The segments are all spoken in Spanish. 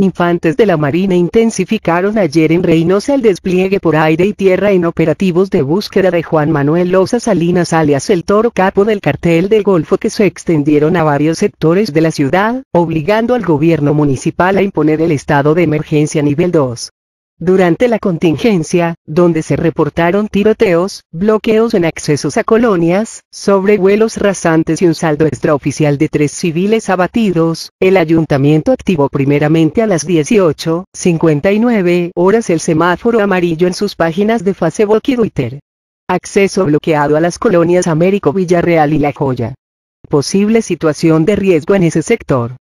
Infantes de la Marina intensificaron ayer en Reynosa el despliegue por aire y tierra en operativos de búsqueda de Juan Manuel Loza Salinas alias el Toro Capo del cartel del Golfo que se extendieron a varios sectores de la ciudad, obligando al gobierno municipal a imponer el estado de emergencia nivel 2. Durante la contingencia, donde se reportaron tiroteos, bloqueos en accesos a colonias, sobrevuelos rasantes y un saldo extraoficial de tres civiles abatidos, el ayuntamiento activó primeramente a las 18.59 horas el semáforo amarillo en sus páginas de Facebook y Twitter. Acceso bloqueado a las colonias Américo Villarreal y La Joya. Posible situación de riesgo en ese sector.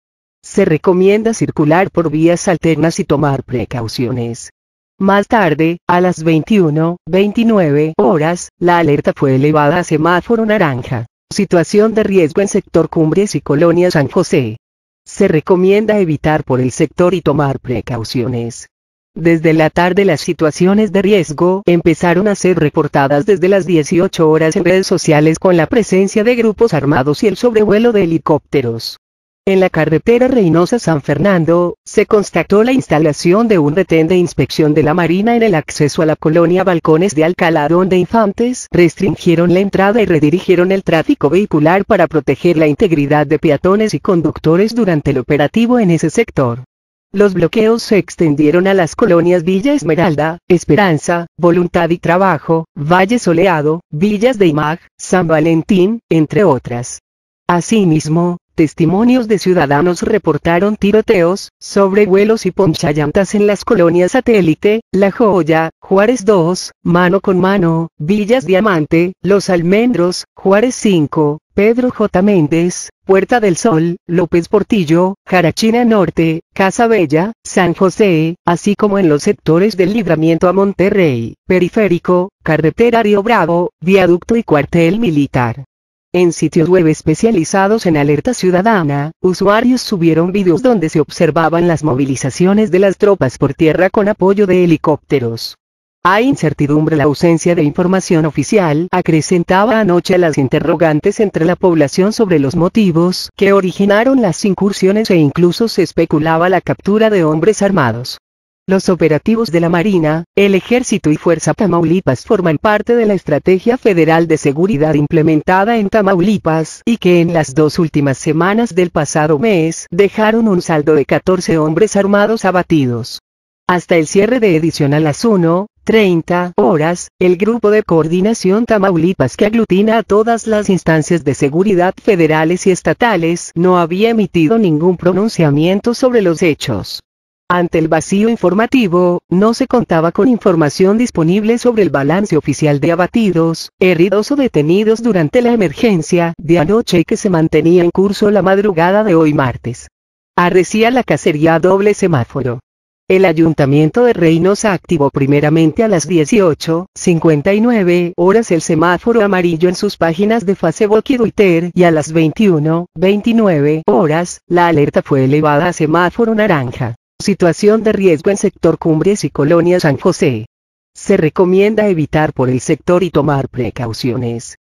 Se recomienda circular por vías alternas y tomar precauciones. Más tarde, a las 21:29 horas, la alerta fue elevada a semáforo naranja. Situación de riesgo en sector Cumbres y Colonia San José. Se recomienda evitar por el sector y tomar precauciones. Desde la tarde las situaciones de riesgo empezaron a ser reportadas desde las 18 horas en redes sociales con la presencia de grupos armados y el sobrevuelo de helicópteros. En la carretera Reynosa-San Fernando, se constató la instalación de un retén de inspección de la Marina en el acceso a la colonia Balcones de Alcalá donde infantes restringieron la entrada y redirigieron el tráfico vehicular para proteger la integridad de peatones y conductores durante el operativo en ese sector. Los bloqueos se extendieron a las colonias Villa Esmeralda, Esperanza, Voluntad y Trabajo, Valle Soleado, Villas de Imag, San Valentín, entre otras. Asimismo, testimonios de ciudadanos reportaron tiroteos, sobrevuelos y ponchallantas en las colonias Satélite, La Joya, Juárez 2, Mano con Mano, Villas Diamante, Los Almendros, Juárez 5, Pedro J. Méndez, Puerta del Sol, López Portillo, Jarachina Norte, Casa Bella, San José, así como en los sectores del libramiento a Monterrey, Periférico, Carretera Río Bravo, Viaducto y Cuartel Militar. En sitios web especializados en alerta ciudadana, usuarios subieron videos donde se observaban las movilizaciones de las tropas por tierra con apoyo de helicópteros. Hay incertidumbre la ausencia de información oficial acrecentaba anoche las interrogantes entre la población sobre los motivos que originaron las incursiones e incluso se especulaba la captura de hombres armados. Los operativos de la Marina, el Ejército y Fuerza Tamaulipas forman parte de la Estrategia Federal de Seguridad implementada en Tamaulipas y que en las dos últimas semanas del pasado mes dejaron un saldo de 14 hombres armados abatidos. Hasta el cierre de edición a las 1.30 horas, el Grupo de Coordinación Tamaulipas que aglutina a todas las instancias de seguridad federales y estatales no había emitido ningún pronunciamiento sobre los hechos. Ante el vacío informativo, no se contaba con información disponible sobre el balance oficial de abatidos, heridos o detenidos durante la emergencia de anoche que se mantenía en curso la madrugada de hoy martes. Arrecía la cacería doble semáforo. El ayuntamiento de Reynosa activó primeramente a las 18.59 horas el semáforo amarillo en sus páginas de Facebook y Twitter y a las 21.29 horas, la alerta fue elevada a semáforo naranja. Situación de riesgo en sector Cumbres y Colonia San José. Se recomienda evitar por el sector y tomar precauciones.